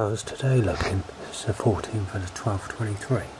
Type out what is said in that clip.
How's today looking? It's the 14th of the 12th, 23.